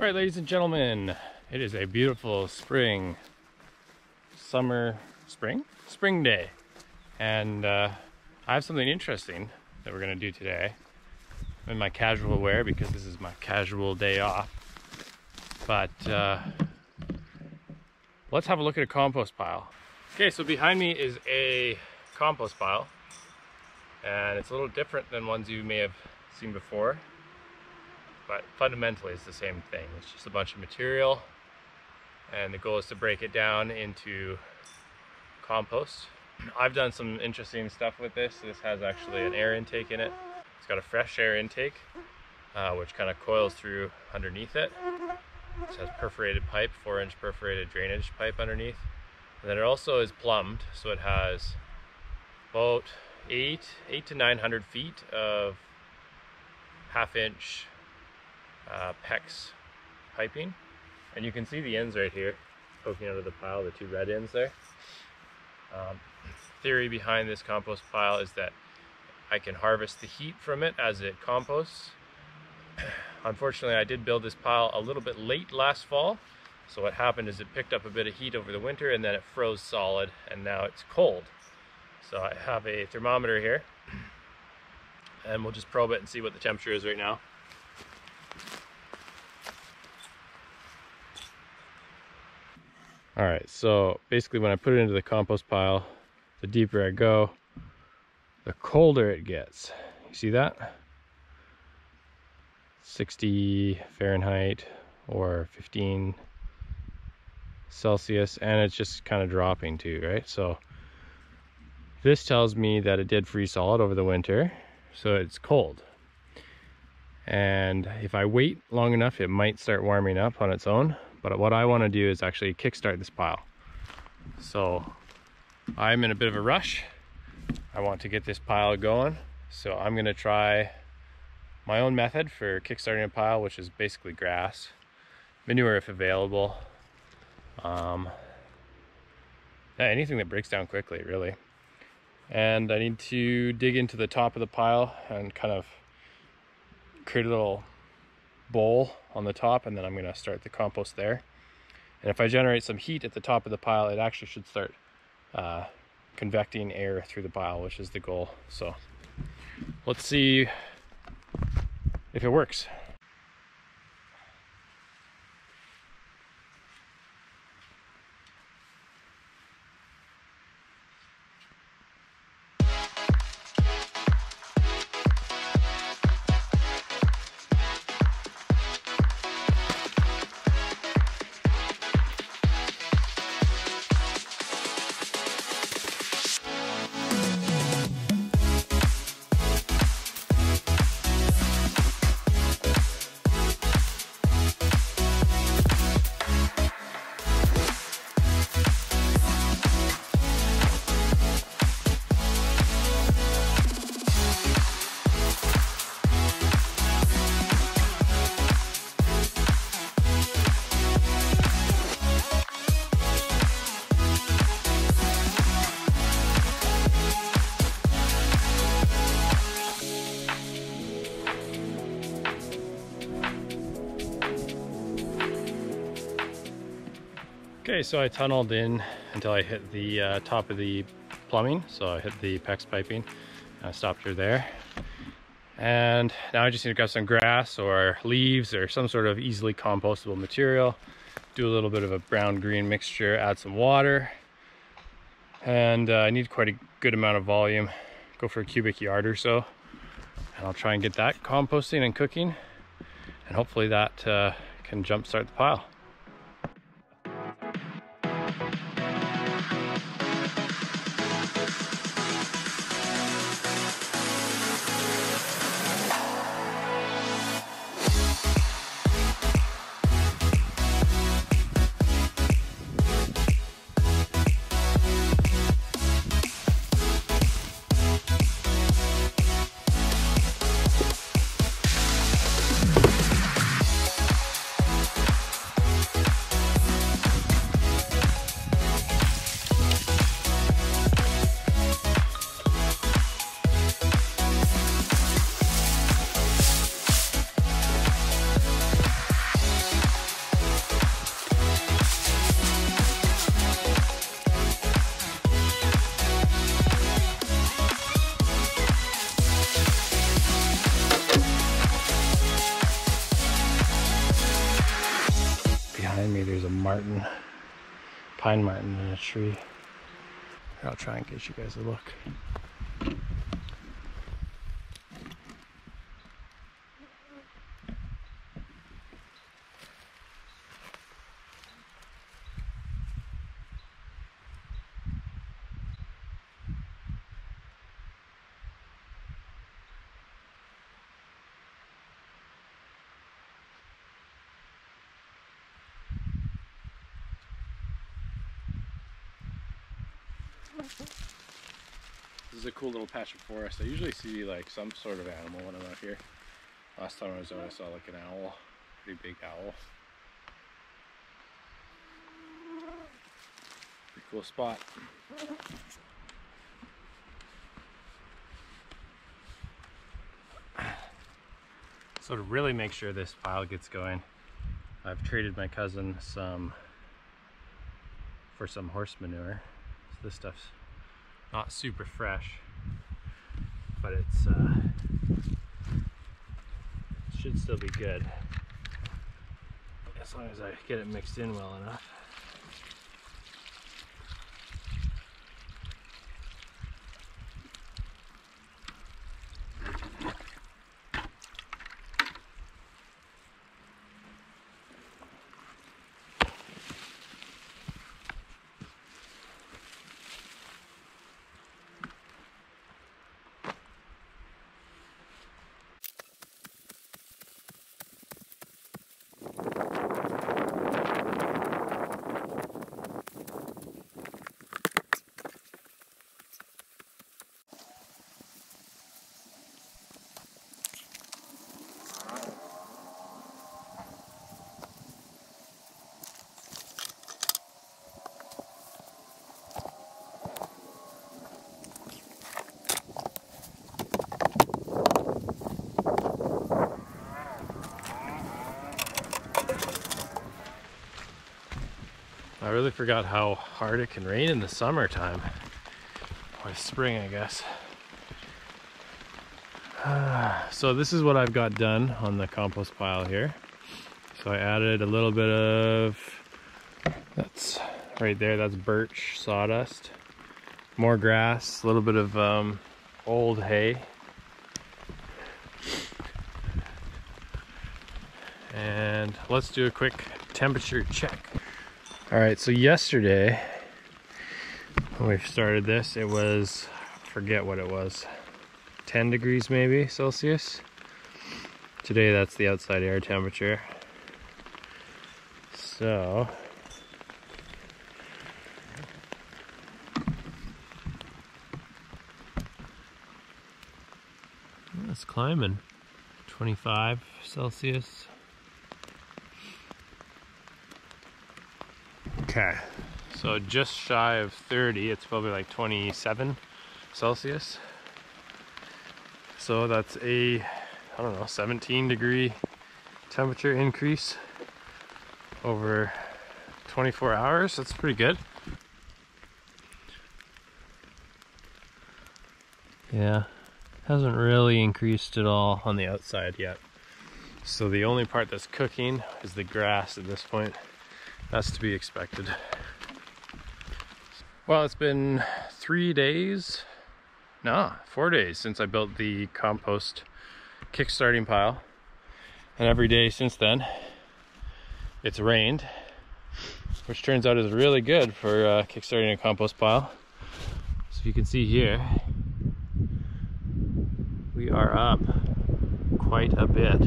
All right, ladies and gentlemen, it is a beautiful spring, summer, spring? Spring day. And uh, I have something interesting that we're gonna do today. I'm in my casual wear because this is my casual day off. But uh, let's have a look at a compost pile. Okay, so behind me is a compost pile. And it's a little different than ones you may have seen before but fundamentally it's the same thing. It's just a bunch of material and the goal is to break it down into compost. I've done some interesting stuff with this. This has actually an air intake in it. It's got a fresh air intake, uh, which kind of coils through underneath it. It has perforated pipe, four inch perforated drainage pipe underneath. And then it also is plumbed, so it has about eight, eight to 900 feet of half inch uh, PEX piping. And you can see the ends right here poking out of the pile, the two red ends there. Um, theory behind this compost pile is that I can harvest the heat from it as it composts. Unfortunately, I did build this pile a little bit late last fall. So what happened is it picked up a bit of heat over the winter and then it froze solid and now it's cold. So I have a thermometer here and we'll just probe it and see what the temperature is right now. All right, so basically when I put it into the compost pile, the deeper I go, the colder it gets. You see that? 60 Fahrenheit or 15 Celsius, and it's just kind of dropping too, right? So this tells me that it did freeze solid over the winter, so it's cold. And if I wait long enough, it might start warming up on its own, but what I want to do is actually kickstart this pile. So I'm in a bit of a rush. I want to get this pile going. So I'm going to try my own method for kickstarting a pile, which is basically grass, manure if available. Um, yeah, anything that breaks down quickly, really. And I need to dig into the top of the pile and kind of create a little bowl on the top and then I'm gonna start the compost there. And if I generate some heat at the top of the pile, it actually should start uh, convecting air through the pile, which is the goal. So let's see if it works. So I tunneled in until I hit the uh, top of the plumbing. So I hit the PEX piping. I stopped her there. And now I just need to grab some grass or leaves or some sort of easily compostable material. Do a little bit of a brown-green mixture, add some water. And uh, I need quite a good amount of volume. Go for a cubic yard or so. And I'll try and get that composting and cooking. And hopefully that uh, can jumpstart the pile. Marten, pine in a tree. I'll try and get you guys a look. This is a cool little patch of forest. I usually see like some sort of animal when I'm out here. Last time I was out I saw like an owl, pretty big owl. Pretty cool spot. So to really make sure this pile gets going, I've traded my cousin some for some horse manure. This stuff's not super fresh, but it's uh, should still be good as long as I get it mixed in well enough. I really forgot how hard it can rain in the summertime. Or spring, I guess. so this is what I've got done on the compost pile here. So I added a little bit of, that's right there, that's birch sawdust. More grass, a little bit of um, old hay. And let's do a quick temperature check. All right, so yesterday when we started this, it was, forget what it was, 10 degrees maybe Celsius. Today that's the outside air temperature. So, it's climbing. 25 Celsius. Okay, so just shy of 30, it's probably like 27 Celsius. So that's a, I don't know, 17 degree temperature increase over 24 hours. That's pretty good. Yeah, hasn't really increased at all on the outside yet. So the only part that's cooking is the grass at this point. That's to be expected. Well, it's been three days, no, four days since I built the compost kickstarting pile. And every day since then, it's rained, which turns out is really good for uh, kickstarting a compost pile. So you can see here, we are up quite a bit.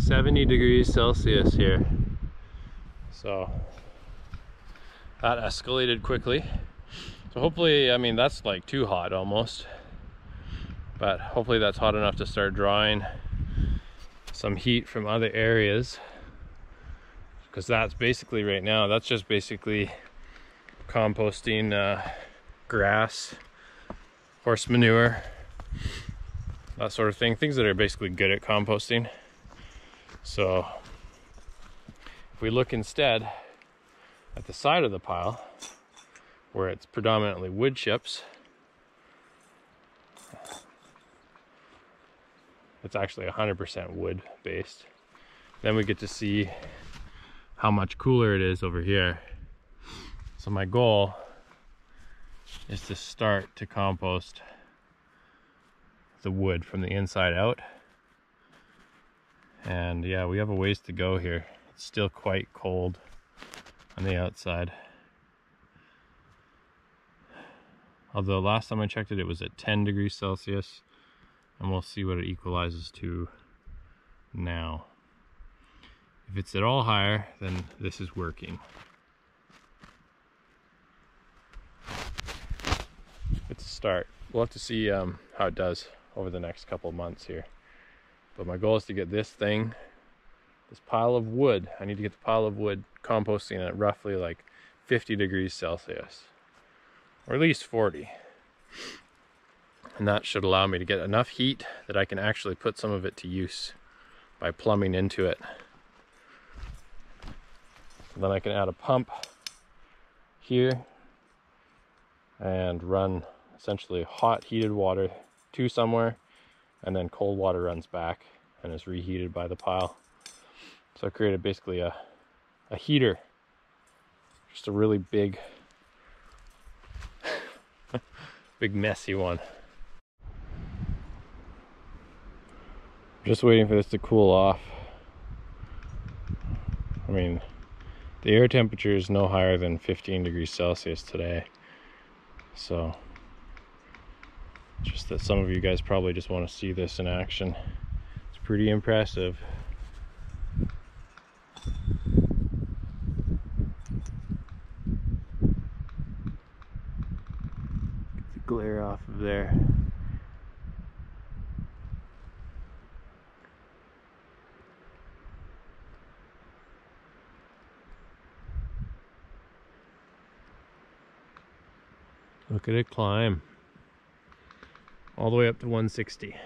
70 degrees Celsius here. So that escalated quickly. So hopefully, I mean, that's like too hot almost. But hopefully that's hot enough to start drawing some heat from other areas. Because that's basically right now, that's just basically composting uh, grass, horse manure, that sort of thing. Things that are basically good at composting. So if we look instead at the side of the pile, where it's predominantly wood chips, it's actually 100% wood based. Then we get to see how much cooler it is over here. So my goal is to start to compost the wood from the inside out. And yeah, we have a ways to go here. Still quite cold on the outside. Although last time I checked it, it was at 10 degrees Celsius. And we'll see what it equalizes to now. If it's at all higher, then this is working. It's a start. We'll have to see um, how it does over the next couple months here. But my goal is to get this thing, this pile of wood, I need to get the pile of wood composting at roughly like 50 degrees Celsius, or at least 40. And that should allow me to get enough heat that I can actually put some of it to use by plumbing into it. And then I can add a pump here and run essentially hot heated water to somewhere and then cold water runs back and is reheated by the pile. So I created basically a, a heater, just a really big, big messy one. Just waiting for this to cool off. I mean, the air temperature is no higher than 15 degrees Celsius today. So just that some of you guys probably just want to see this in action. It's pretty impressive. Glare off of there. Look at it climb all the way up to 160.